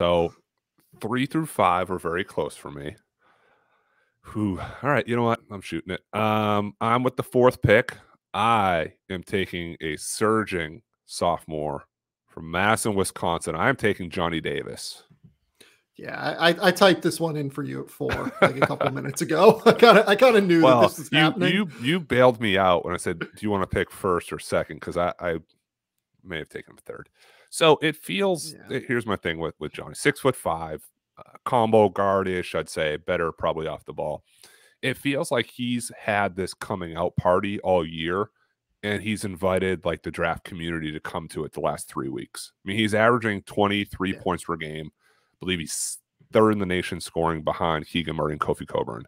So three through five are very close for me. Whew. All right, you know what? I'm shooting it. Um, I'm with the fourth pick. I am taking a surging sophomore from Madison, Wisconsin. I'm taking Johnny Davis. Yeah, I, I typed this one in for you at four like a couple minutes ago. I kind of I kind of knew well, that this was you, happening. You you bailed me out when I said, "Do you want to pick first or second? Because I, I may have taken him third. So it feels. Yeah. Here's my thing with with Johnny: six foot five, uh, combo guardish. I'd say better probably off the ball. It feels like he's had this coming out party all year and he's invited like the draft community to come to it the last three weeks. I mean, he's averaging 23 yeah. points per game. I believe he's third in the nation scoring behind Keegan Murray and Kofi Cockburn.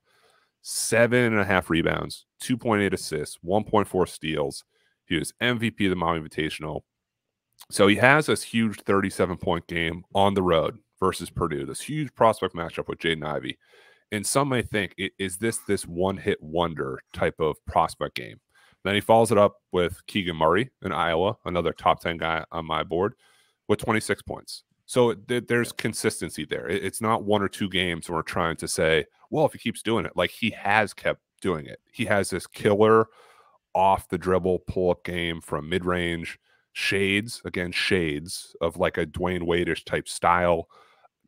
Seven and a half rebounds, 2.8 assists, 1.4 steals. He was MVP of the Maui Invitational. So he has this huge 37 point game on the road versus Purdue, this huge prospect matchup with Jaden Ivey. And some may think, is this this one hit wonder type of prospect game? Then he follows it up with Keegan Murray in Iowa, another top 10 guy on my board, with 26 points. So th- there's consistency there. It- it's not one or two games where we're trying to say, well, if he keeps doing it, like he has kept doing it. He has this killer off the dribble pull up game from mid range, shades, again, shades of like a Dwyane Wade-ish type style.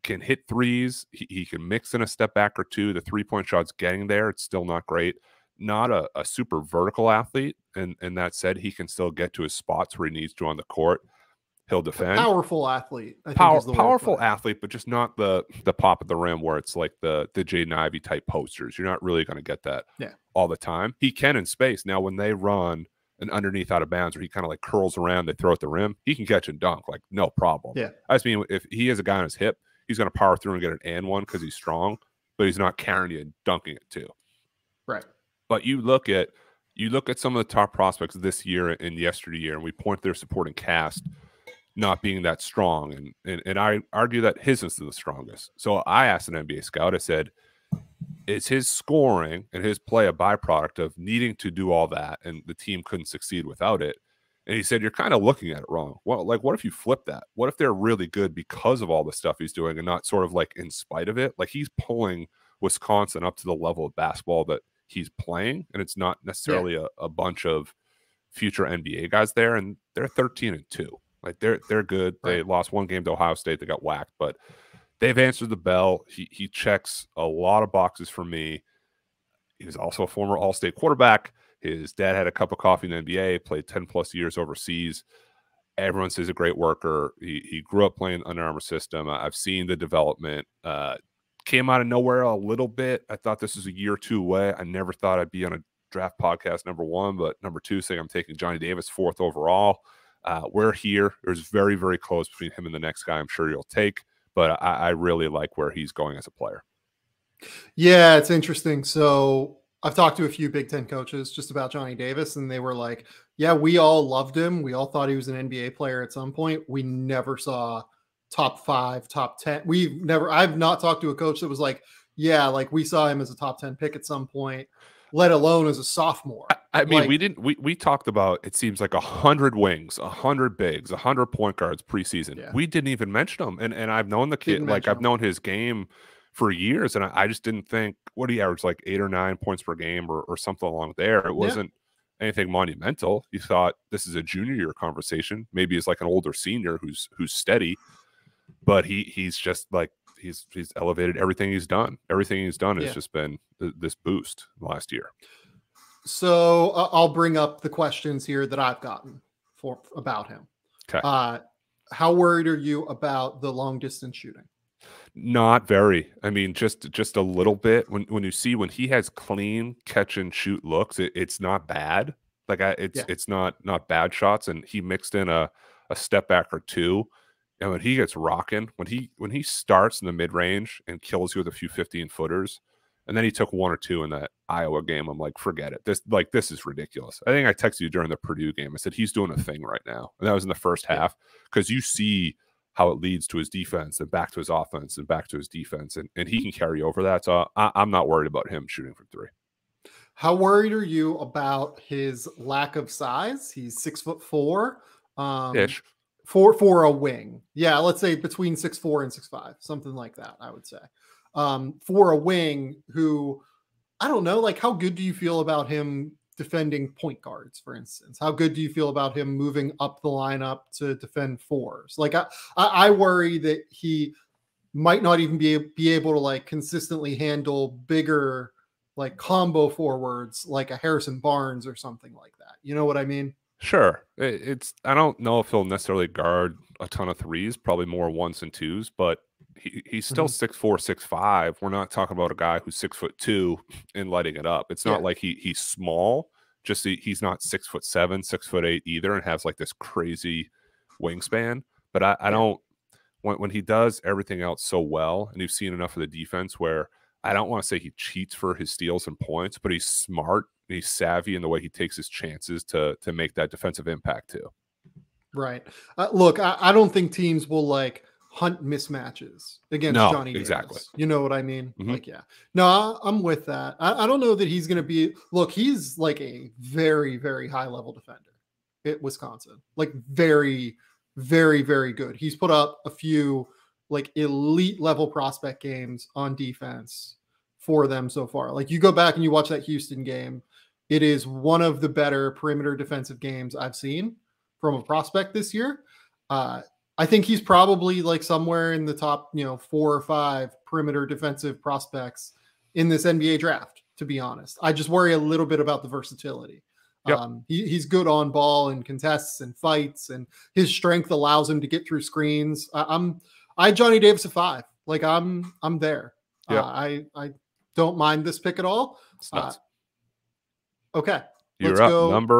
Can hit threes. He, he can mix in a step back or two. The three point shot's getting there. It's still not great not a, a super vertical athlete, and and that said, he can still get to his spots where he needs to on the court. He'll defend. Powerful athlete. Power, powerful athlete, but just not the the pop at the rim where it's like the the Jaden Ivey type posters. You're not really going to get that yeah. all the time. He can in space. Now, when they run an underneath out of bounds where he kind of like curls around, they throw at the rim, he can catch and dunk like no problem. Yeah. I just mean if he has a guy on his hip, he's going to power through and get an and one because he's strong, but he's not carrying you and dunking it too. Right. But you look at you look at some of the top prospects this year and yesteryear, and we point their supporting cast not being that strong. And, and and I argue that his is the strongest. So I asked an NBA scout, I said, is his scoring and his play a byproduct of needing to do all that and the team couldn't succeed without it? And he said, You're kind of looking at it wrong. Well, like, what if you flip that? What if they're really good because of all the stuff he's doing and not sort of like in spite of it? Like, he's pulling Wisconsin up to the level of basketball that he's playing, and it's not necessarily yeah. a, a bunch of future NBA guys there, and they're 13 and two. Like they're they're good. Right. They lost one game to Ohio State. They got whacked, but they've answered the bell. He he checks a lot of boxes for me. He was also a former All-State quarterback. His dad had a cup of coffee in the NBA, played 10 plus years overseas. Everyone says a great worker. He, he grew up playing Under Armour system. I've seen the development. Uh, came out of nowhere a little bit. I thought this was a year or two away. I never thought I'd be on a draft podcast number one, but number two, saying I'm taking Johnny Davis fourth overall. Uh, we're here. There's very, very close between him and the next guy I'm sure you'll take, but I, I really like where he's going as a player. Yeah, it's interesting. So I've talked to a few Big Ten coaches just about Johnny Davis, and they were like, Yeah, we all loved him. We all thought he was an NBA player at some point. We never saw top five, top 10. We've never, I've not talked to a coach that was like, yeah, like we saw him as a top 10 pick at some point, let alone as a sophomore. I, mean, like, we didn't, we, we talked about, it seems like a hundred wings, a hundred bigs, a hundred point guards preseason. Yeah. We didn't even mention them. And, and I've known the kid, like I've known his game for years. And I, I, just didn't think what he averaged like eight or nine points per game or, or something along there. It wasn't, yeah anything monumental. You thought this is a junior year conversation. Maybe it's like an older senior who's who's steady but he he's just like he's he's elevated everything he's done. Everything he's done has yeah. just been th- this boost last year. So uh, I'll bring up the questions here that I've gotten for about him. Okay. Uh, how worried are you about the long distance shooting? Not very. I mean, just just a little bit. When when you see when he has clean catch and shoot looks, it, it's not bad. Like I, it's yeah. it's not not bad shots, and he mixed in a a step back or two and when he gets rocking, when he when he starts in the mid range and kills you with a few 15 footers, and then he took one or two in that Iowa game, I'm like, forget it. This like this is ridiculous. I think I texted you during the Purdue game. I said he's doing a thing right now, and that was in the first half because you see how it leads to his defense and back to his offense and back to his defense, and and he can carry over that. So I, I'm not worried about him shooting from three. How worried are you about his lack of size? He's six foot four. Um, Ish for for a wing. Yeah, let's say between six four and six five, something like that. I would say um, for a wing who I don't know, like how good do you feel about him defending point guards, for instance? How good do you feel about him moving up the lineup to defend fours? Like I, I worry that he might not even be be able to like consistently handle bigger like combo forwards like a Harrison Barnes or something like that. You know what I mean? Sure. It's I don't know if he'll necessarily guard a ton of threes, probably more ones and twos, but he, he's still mm-hmm. six four, six five. We're not talking about a guy who's six foot two and lighting it up. It's not yeah. like he he's small, just he, he's not six foot seven, six foot eight either, and has like this crazy wingspan. But I, I don't when when he does everything else so well, and you've seen enough of the defense where I don't want to say he cheats for his steals and points, but he's smart he's savvy in the way he takes his chances to to make that defensive impact too. Right. Uh, look, I, I, don't think teams will like hunt mismatches against no, Johnny Davis. Exactly. You know what I mean? Mm-hmm. Like, yeah. No, I, am with that. I, I, don't know that he's going to be. Look, he's like a very, very high level defender at Wisconsin. Like, very, very, very good. He's put up a few like elite level prospect games on defense for them so far. Like, you go back and you watch that Houston game. It is one of the better perimeter defensive games I've seen from a prospect this year. Uh, I think he's probably like somewhere in the top, you know, four or five perimeter defensive prospects in this NBA draft. To be honest, I just worry a little bit about the versatility. Yep. Um, he, he's good on ball and contests and fights, and his strength allows him to get through screens. I, am I Johnny Davis at five. Like I'm I'm there. Yep. Uh, I I don't mind this pick at all. Uh, okay, you're Let's up. Go. Number